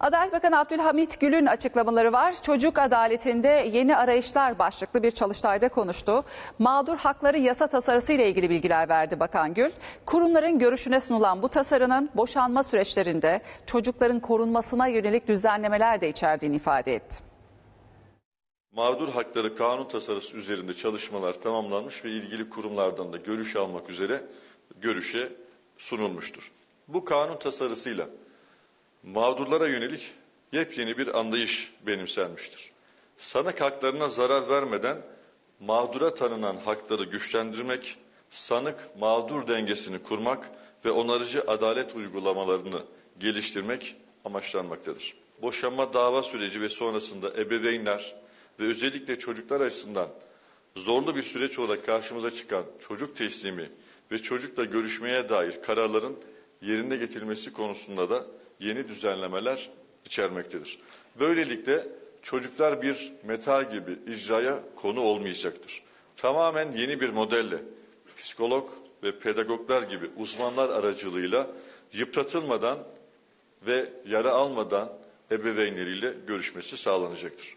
Adalet Bakanı Abdülhamit Gül'ün açıklamaları var. Çocuk adaletinde yeni arayışlar başlıklı bir çalıştayda konuştu. Mağdur hakları yasa tasarısı ile ilgili bilgiler verdi Bakan Gül. Kurumların görüşüne sunulan bu tasarının boşanma süreçlerinde çocukların korunmasına yönelik düzenlemeler de içerdiğini ifade etti. Mağdur hakları kanun tasarısı üzerinde çalışmalar tamamlanmış ve ilgili kurumlardan da görüş almak üzere görüşe sunulmuştur. Bu kanun tasarısıyla mağdurlara yönelik yepyeni bir anlayış benimsenmiştir. Sanık haklarına zarar vermeden mağdura tanınan hakları güçlendirmek, sanık mağdur dengesini kurmak ve onarıcı adalet uygulamalarını geliştirmek amaçlanmaktadır. Boşanma dava süreci ve sonrasında ebeveynler ve özellikle çocuklar açısından zorlu bir süreç olarak karşımıza çıkan çocuk teslimi ve çocukla görüşmeye dair kararların yerine getirilmesi konusunda da yeni düzenlemeler içermektedir. Böylelikle çocuklar bir meta gibi icraya konu olmayacaktır. Tamamen yeni bir modelle psikolog ve pedagoglar gibi uzmanlar aracılığıyla yıpratılmadan ve yara almadan ebeveynleriyle görüşmesi sağlanacaktır.